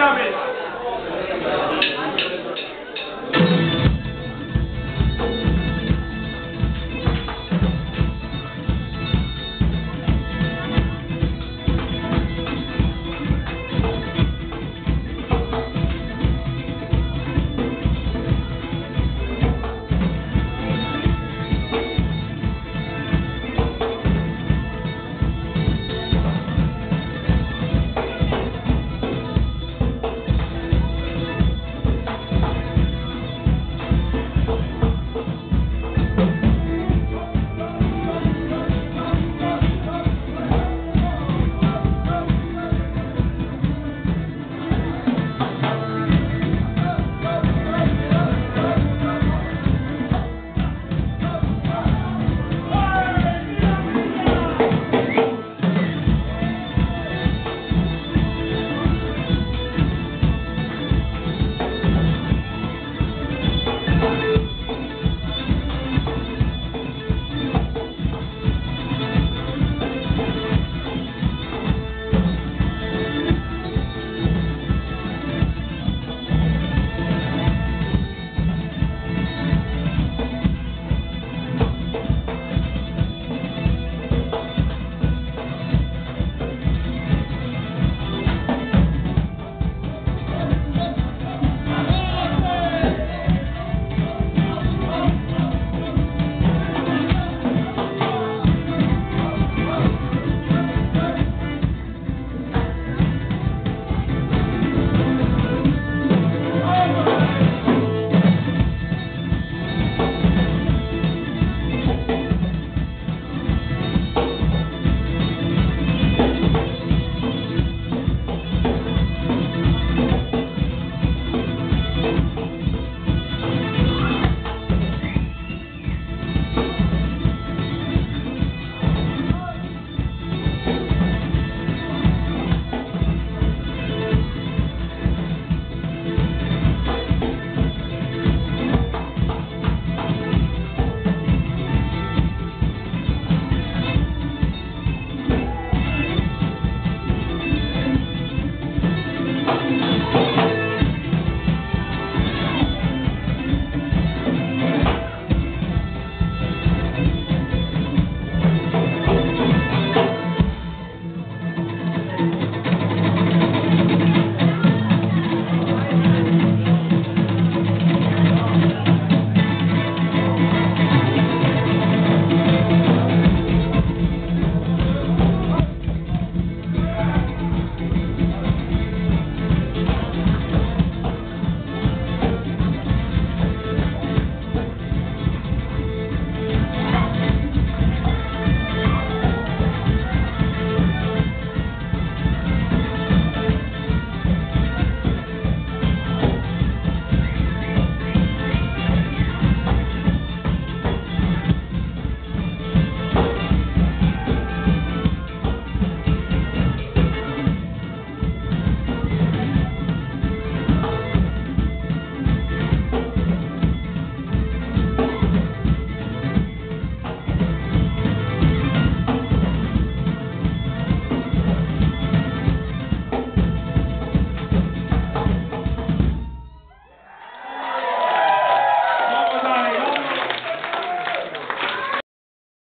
of it.